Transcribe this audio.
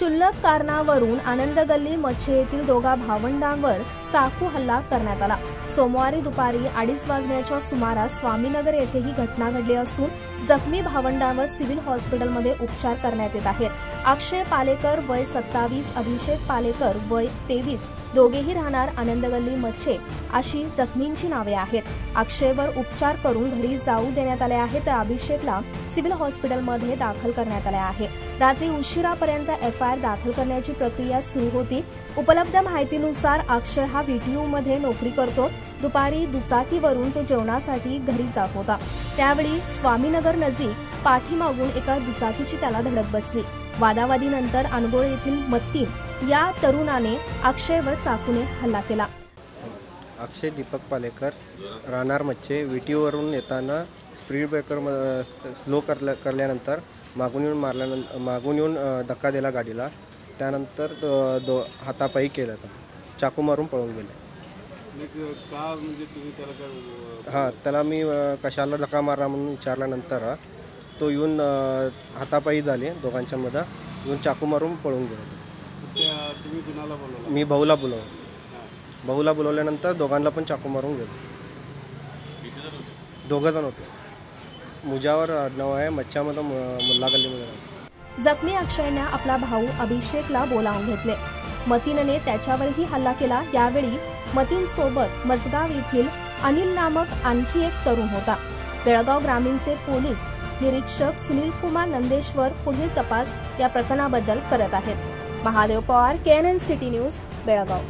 क्षुल्लक कारणावरून आनंद गल्ली मच्छे येथील दोघा भावंडांवर चाकू हल्ला करण्यात आला. सोमवारी दुपारी अडीच वाजण्याच्या सुमारास स्वामीनगर येथे ही घटना घडली असून जखमी भावंडांवर सिव्हिल हॉस्पिटलमध्ये उपचार करण्यात येत आहेत. अक्षय पालेकर वय सत्तावीस अभिषेक पालेकर वय तेवीस दोघेही राहणार आनंद गल्ली मच्छे अशी जखमींची नावे आहेत. अक्षयवर उपचार करून घरी जाऊ देण्यात आले आहे तर अभिषेकला सिव्हिल हॉस्पिटलमध्ये दाखल करण्यात आले आहे. रात्री उशिरापर्यंत एफ आय आर दाखल करण्याची प्रक्रिया सुरू होती. उपलब्ध माहितीनुसार अक्षय हा मध्ये नोकरी करतो. दुपारी दुचाकीवरून तो जेवणासाठी घरी जात होता. त्यावेळी स्वामीनगर नजीक पाठीमागून एका दुचाकीची त्याला धडक बसली. वादावादीनंतर अनगोळ येथील मत्तीन या तरुणाने अक्षयवर चाकूने हल्ला केला. अक्षय दीपक पालेकर राहणार मच्छे. विटीवरून येताना स्पीड ब्रेकर स्लो करल्या करल्यानंतर मागून येऊन मारल्यानंतर मागून येऊन धक्का दिला गाडीला. त्यानंतर तो- दो हातापायी केलं तर चाकू मारून पळून गेले. का म्हणजे तुम्ही त्याला काय हां त्याला मी कशाला धक्का मारला म्हणून विचारल्यानंतर तो येऊन हातापायी झाले दोघांच्या मध्ये येऊन चाकू मारून पळून गेले. त्या तुम्ही कुणाला बोलवला? मी भाऊला बोलवलं. भाऊला बोलवल्यानंतर दोघांना पण चाकू मारून गेलो. दोघं जण होते. मुजावर नाव आहे मच्छामध्ये मु- मुल्ला गल्लीमध्ये जखमी अक्षयने आपला भाऊ अभिषेकला बोलावून घेतले. मतीनने त्याच्यावरही हल्ला केला. यावेळी मतीन सोबत मजगाव येथील अनिल नामक आणखी एक तरुण होता. बेळगाव ग्रामीणचे पोलीस निरीक्षक सुनील कुमार नंदेश्वर पुढील तपास या प्रकरणाबद्दल करत आहेत. Mahadev Pawar KNN city news Belgaum.